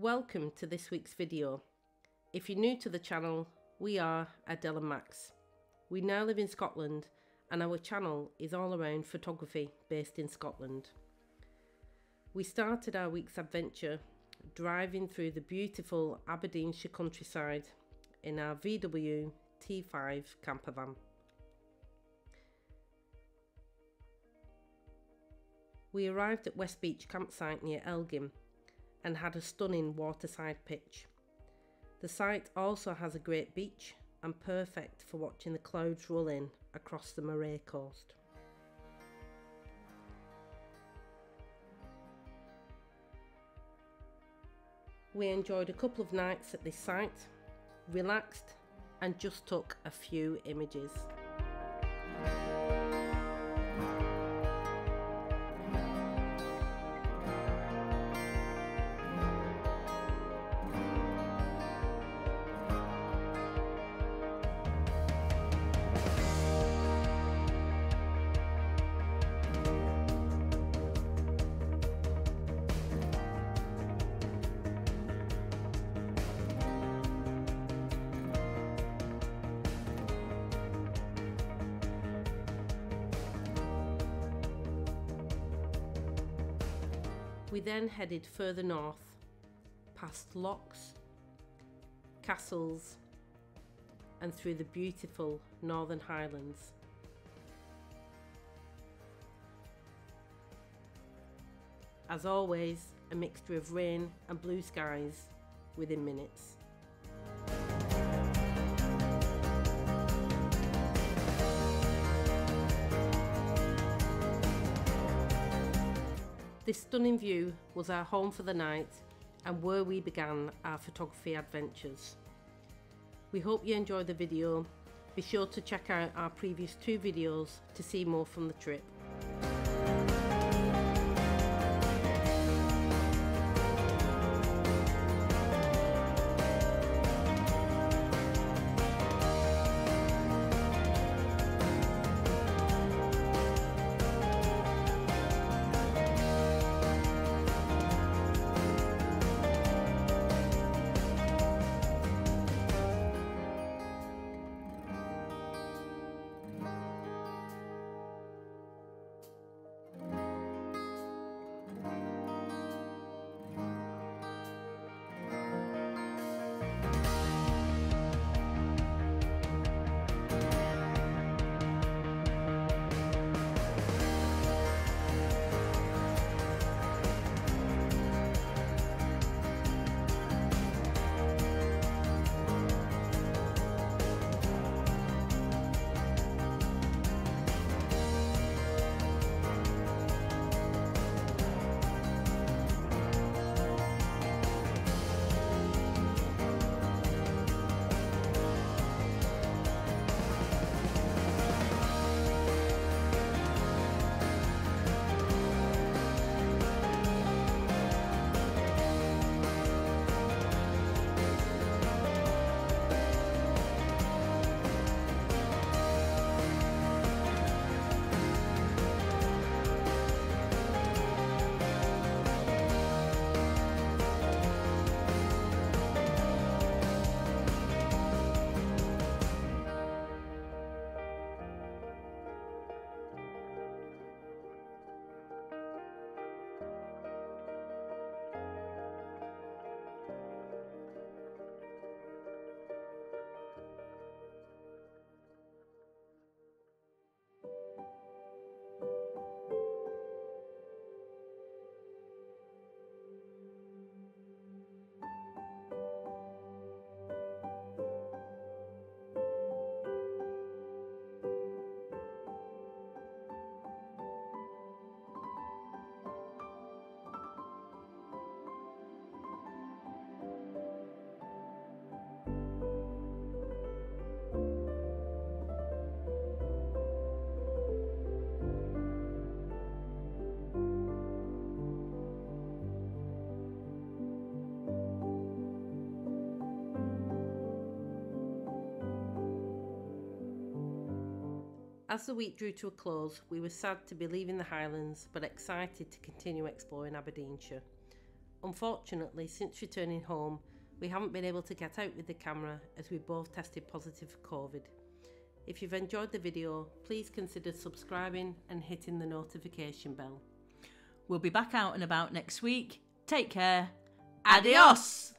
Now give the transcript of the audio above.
Welcome to this week's video. If you're new to the channel, we are Adele and Max. We now live in Scotland and our channel is all around photography based in Scotland. We started our week's adventure driving through the beautiful Aberdeenshire countryside in our VW T5 camper van. We arrived at West Beach campsite near Elgin and had a stunning waterside pitch. The site also has a great beach and perfect for watching the clouds roll in across the Moray coast. We enjoyed a couple of nights at this site, relaxed and just took a few images. We then headed further north, past lochs, castles, and through the beautiful Northern Highlands. As always, a mixture of rain and blue skies within minutes. This stunning view was our home for the night and where we began our photography adventures. We hope you enjoyed the video. Be sure to check out our previous two videos to see more from the trip. As the week drew to a close, we were sad to be leaving the Highlands but excited to continue exploring Aberdeenshire. Unfortunately, since returning home, we haven't been able to get out with the camera as we both tested positive for COVID. If you've enjoyed the video, please consider subscribing and hitting the notification bell. We'll be back out and about next week. Take care. Adios.